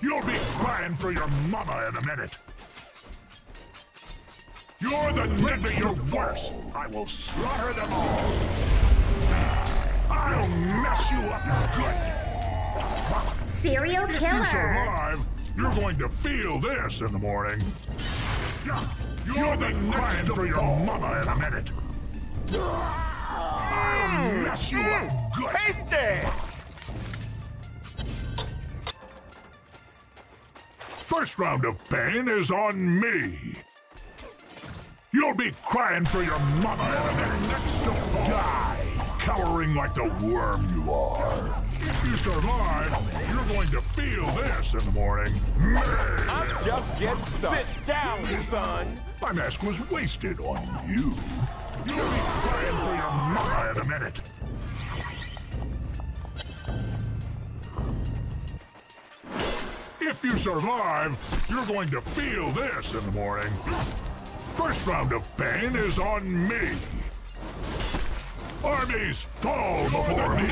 You'll be crying for your mama in a minute. You're the nigga, you're worse. I will slaughter them all. I'll mess you up good. Serial If you killer. survive, you're going to feel this in the morning. You're the crying for your mama in a minute. I'll mess you up good. Tasty! First round of pain is on me. You'll be crying for your mama in a minute. Next to die, cowering like the worm you are. If you survive, you're going to feel this in the morning. I'm just getting started. Sit down, son. My mask was wasted on you. You'll be crying for your mama in a minute. If you survive, you're going to feel this in the morning. First round of pain is on me. Armies fall before me.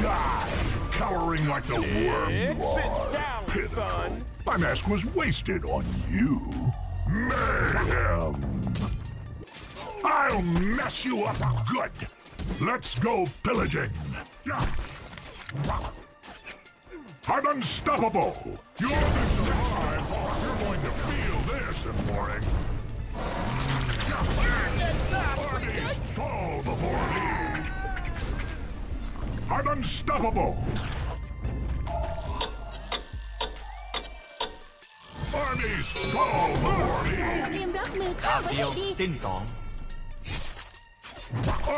Die, cowering like the worm you Sit are. down, Pitiful. son. My mask was wasted on you. Mayhem. I'll mess you up good. Let's go pillaging. I'm unstoppable. You're going to survive. You're going to feel this in the morning. Armies fall before me. I'm unstoppable. Armies fall before me. เตรียมรับมือเข้าไว้ เดียว ให้ดี สิ้นสอง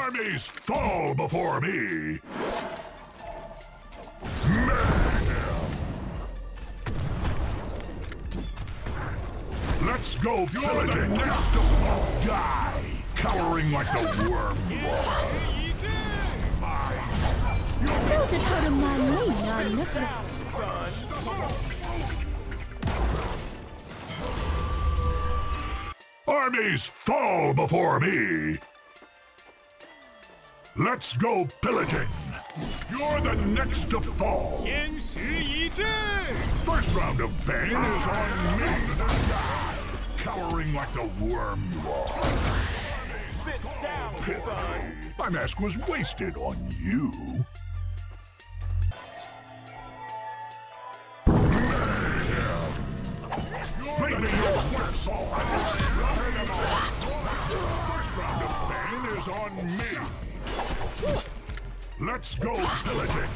Armies fall before me. Let's go pillaging! Next die! Cowering like the worm you are! No to totem my name, I'm. Armies fall before me! Let's go pillaging! You're the next to fall! First round of bane is on me! Cowering like the worm you are. Sit down, son. My mask was wasted on you. Bring me your worst. First round of pain is on me. Let's go pillaging.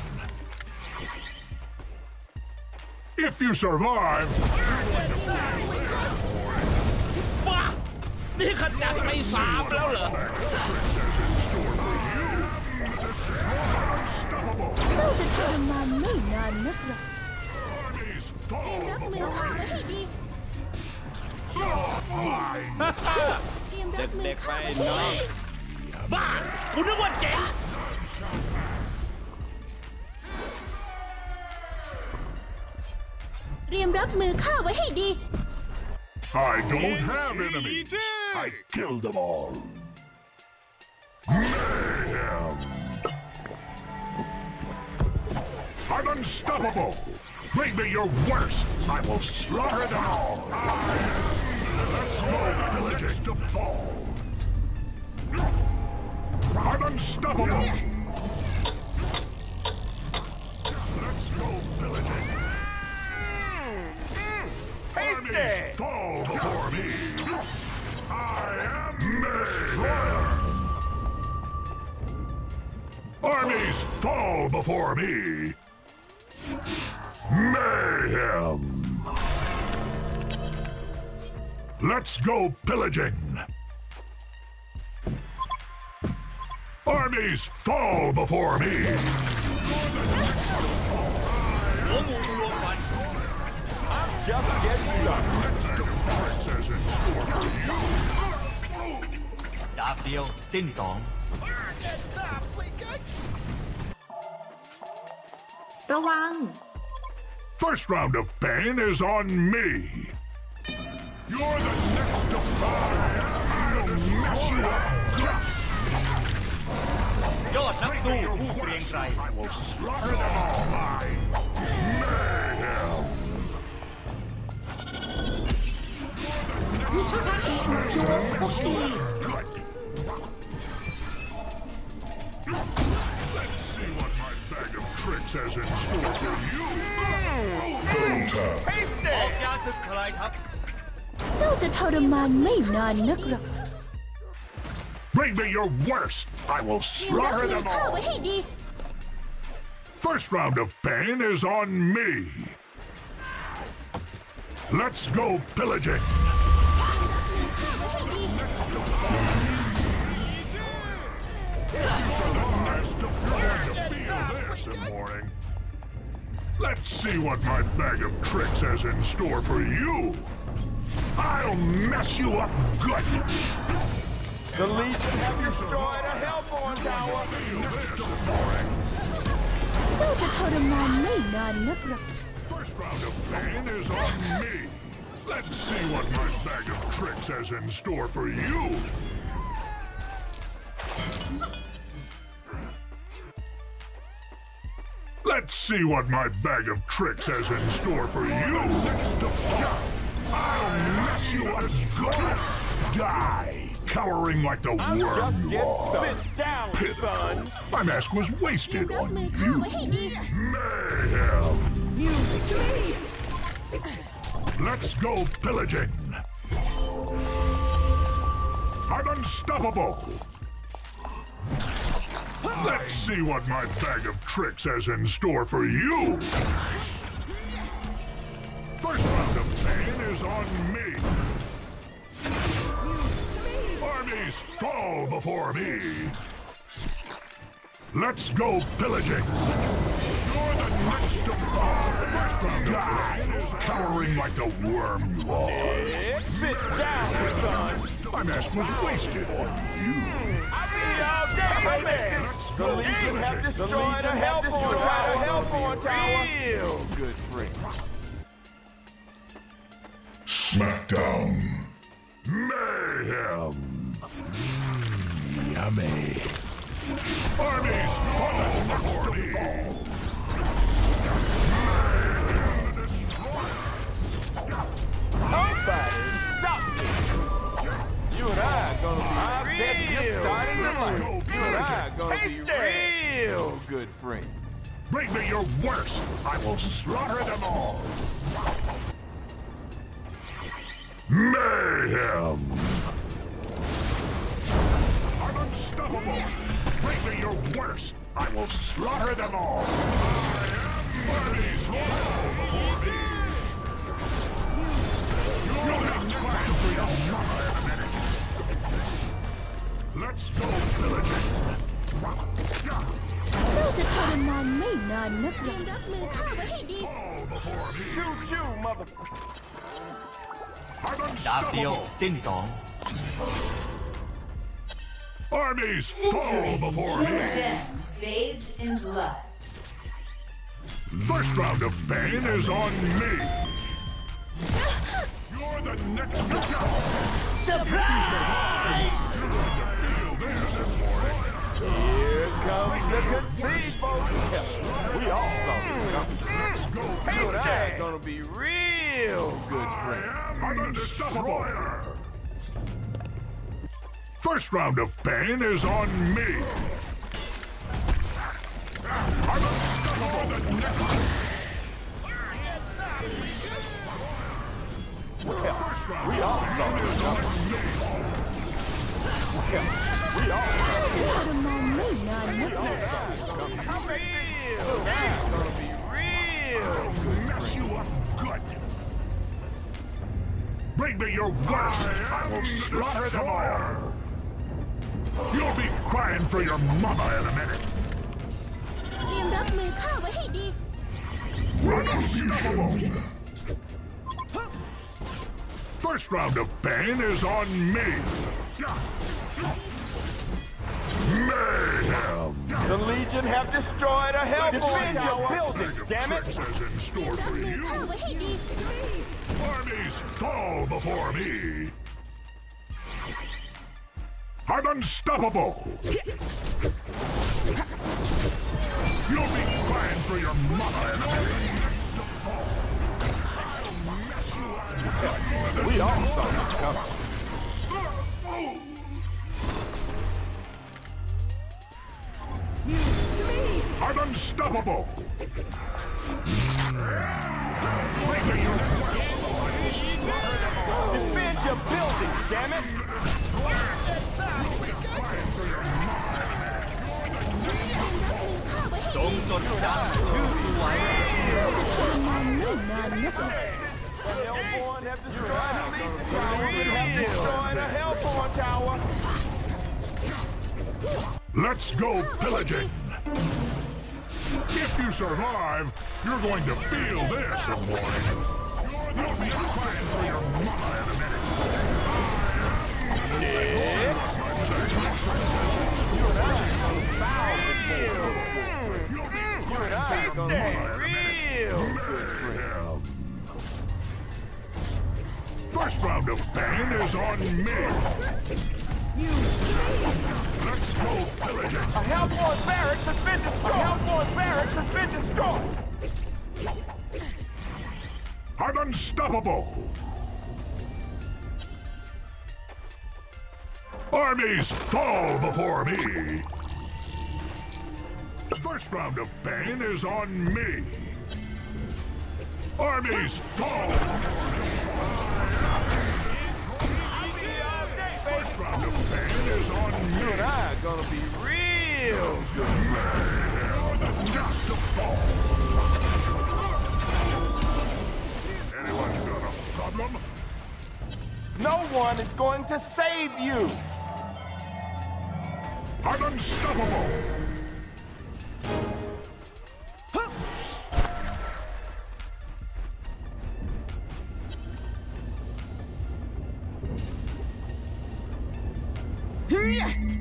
If you survive, นี่ขจัดไปสามแล้วเหรอเจ้าจะทรมานไม่นานนักหรอก armies เตรียม fall รับมือเข้าไว้ให้ดี mine. เตรียมรับมือเด็กๆไปเข้าไว้ให้น้อดียบ้าคุณนึกว่าเจ๋งเตรียมรับมือเข้าไว้ให้ดี I don't have enemies. I killed them all. Mayhem. I'm unstoppable. Bring me your worst. I will slaughter them all. Let's go pillaging to fall. I'm unstoppable. for me! Mayhem! Let's go pillaging! Armies fall before me! I'm just getting ระวัง First round of pain is on me. You're the next to fall. I'll mess you up. ยอดนักสู้ผู้เกรียงไกร I will slaughter them all. จ้าจะทรมานไม่นานนักหรอก Bring me your worst. I will เตรียมรับ slaughter มือ them ข้า all. ไว้ให้ดี First round of pain is on me. Let's go pillaging. Let's see what my bag of tricks has in store for you. I'll mess you up good. The Legion have destroyed a Hellborn tower. Those are totem on me, not enough. First round of pain is on me. Let's see what my bag of tricks has in store for you. Let's see what my bag of tricks has in store for you you are gone! Die! Cowering like the I'm worm you are! Sit down, Pitiful. son! My mask was wasted on you! Mayhem! Music to me! Let's go pillaging! I'm unstoppable! Let's see what my bag of tricks has in store for you! Is on me. Armies fall before me. Let's go pillaging. You're the next to fall. First round of pain is cowering like the worm you are. Sit down, son. My mask was wasted on you. I'll be all day, baby. The Legion have destroyed a Hellborn tower. A Hellborn tower. Real good friend. Smackdown. Mayhem. Mm, yummy. Armies fall before me. Somebody stop me. You and I are gonna be I bet you starting to like. You and I are gonna be real good friends. Bring me your worst. I will slaughter them all. Mayhem. I'm unstoppable. Bring me your worst. I will slaughter them all. Armies fall before me. You'll have to fight for your mama in a minute. Let's go pillaging. เจ้าจะทรมานไม่นานนักหรอกเตรียมรับมือข้าไว้ให้ดี Fall before me. Choo choo, mother. I'm ดาบเดียว unstoppable. สิ้นสอง Armies fall before me. gems bathed in blood. First round of pain is on me. You're the next to go. Feel this, boring. Here comes the conceit, folks. We all saw this coming. Go You and I pillaging. are gonna be real good friends. I'm unstoppable. First round of pain is on me. me your worst. I will slaughter them all. You'll be crying for your mama in a minute. เตรียมรับมือข้าไว้ให้ดี Retribution. First round of pain is on me. Mayhem. The Legion have destroyed a hell Defend your buildings, damn it! In store for you. Armies fall before me! I'm unstoppable! You'll be crying for your mother and We all saw this coming. I'm unstoppable! Defend your building, damn it! Hellborn have destroyed Let's go pillaging! If you survive, you're going to feel this the morning. You'll be for your in a minute. First round of pain is on me. Let's go pillaging. A Hellborn barracks has been destroyed! A Hellborn barracks has been destroyed! I'm unstoppable! Armies fall before me! First round of pain is on me! Armies fall! First pain is on You and I are gonna be real good Got to fall! Anyone got a problem? No one is going to save you! I'm unstoppable! The